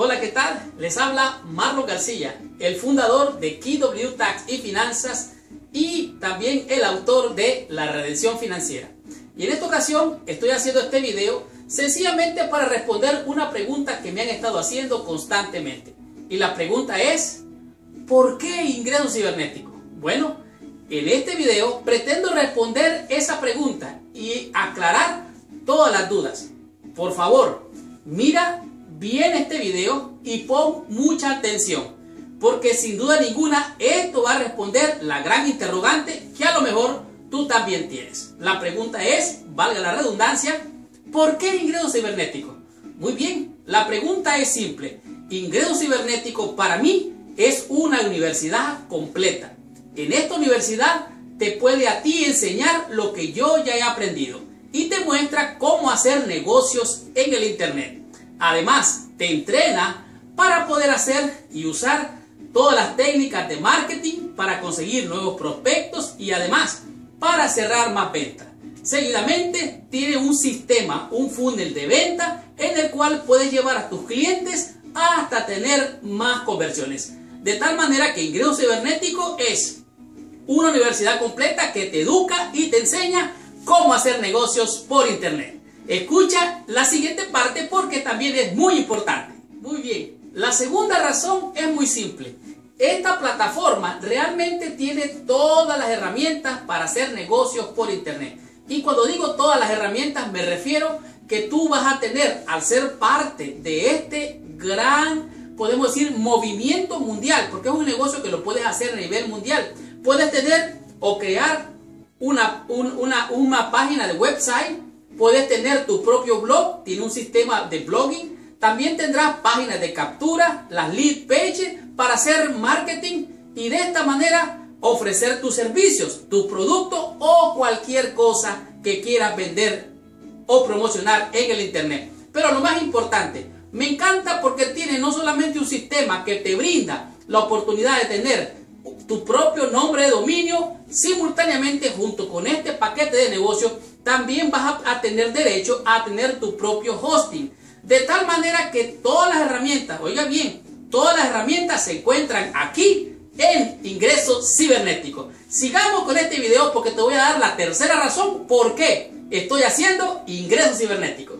Hola, ¿qué tal? Les habla Marlon García, el fundador de KW Tax y Finanzas y también el autor de La Redención Financiera. Y en esta ocasión estoy haciendo este video sencillamente para responder una pregunta que me han estado haciendo constantemente. Y la pregunta es, ¿por qué ingreso cibernético? Bueno, en este video pretendo responder esa pregunta y aclarar todas las dudas. Por favor, mira bien este video y pon mucha atención, porque sin duda ninguna esto va a responder la gran interrogante que a lo mejor tú también tienes. La pregunta es, valga la redundancia, ¿por qué ingreso cibernético? Muy bien, la pregunta es simple. Ingreso cibernético para mí es una universidad completa. En esta universidad te puede a ti enseñar lo que yo ya he aprendido y te muestra cómo hacer negocios en el Internet. Además, te entrena para poder hacer y usar todas las técnicas de marketing para conseguir nuevos prospectos y además para cerrar más ventas. Seguidamente, tiene un sistema, un funnel de venta en el cual puedes llevar a tus clientes hasta tener más conversiones. De tal manera que Ingreso Cibernético es una universidad completa que te educa y te enseña cómo hacer negocios por Internet. Escucha la siguiente parte porque también es muy importante. Muy bien. La segunda razón es muy simple. Esta plataforma realmente tiene todas las herramientas para hacer negocios por internet. Y cuando digo todas las herramientas me refiero que tú vas a tener al ser parte de este gran, podemos decir, movimiento mundial, porque es un negocio que lo puedes hacer a nivel mundial. Puedes tener o crear una, una, una página de website Puedes tener tu propio blog, tiene un sistema de blogging. También tendrás páginas de captura, las lead pages para hacer marketing y de esta manera ofrecer tus servicios, tus productos o cualquier cosa que quieras vender o promocionar en el internet. Pero lo más importante, me encanta porque tiene no solamente un sistema que te brinda la oportunidad de tener tu propio nombre de dominio simultáneamente junto con este paquete de negocio también vas a, tener derecho a tener tu propio hosting. De tal manera que todas las herramientas, oiga bien, todas las herramientas se encuentran aquí en ingreso cibernético. Sigamos con este video porque te voy a dar la tercera razón por qué estoy haciendo ingreso cibernético.